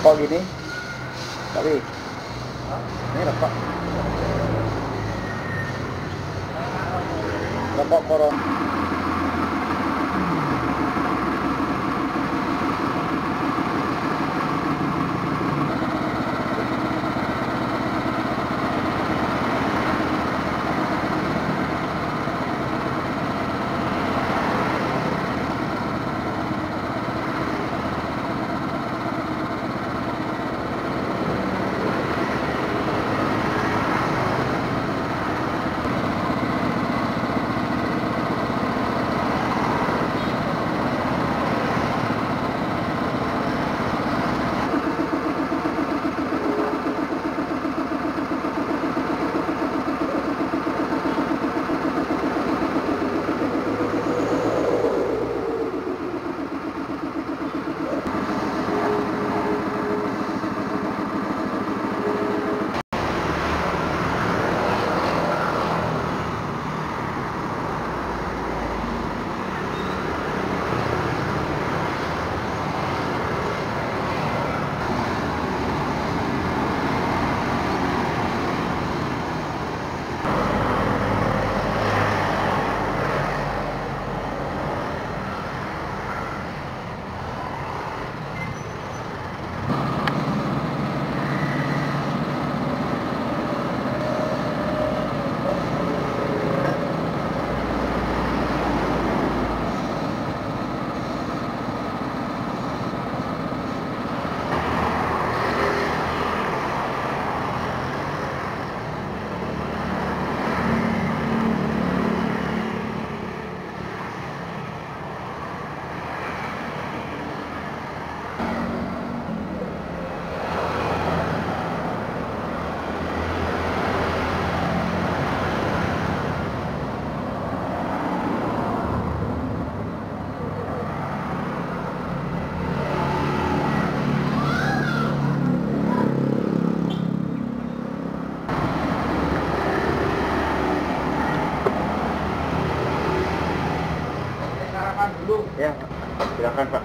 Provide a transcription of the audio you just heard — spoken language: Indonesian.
rokok gini. Tapi ini rokok. Rokok koron silakan dulu. Ya, silakan Pak.